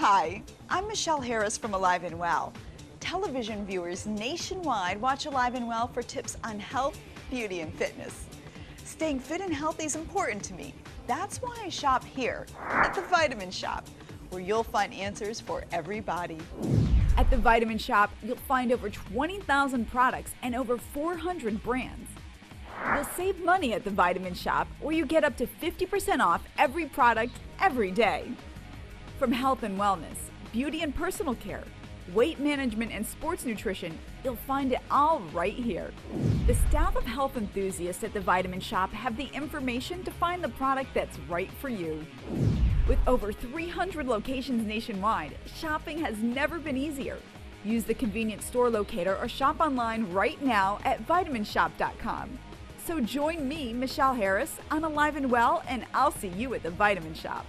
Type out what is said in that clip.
Hi, I'm Michelle Harris from Alive and Well. Television viewers nationwide watch Alive and Well for tips on health, beauty, and fitness. Staying fit and healthy is important to me. That's why I shop here at the Vitamin Shoppe, where you'll find answers for every body. At the Vitamin Shoppe, you'll find over 20,000 products and over 400 brands. You'll save money at the Vitamin Shoppe, where you get up to 50% off every product every day. From health and wellness, beauty and personal care, weight management and sports nutrition, you'll find it all right here. The staff of health enthusiasts at the Vitamin Shoppe have the information to find the product that's right for you. With over 300 locations nationwide, shopping has never been easier. Use the convenient store locator or shop online right now at vitaminshoppe.com. So join me, Michelle Harris, on Alive and Well, and I'll see you at the Vitamin Shoppe.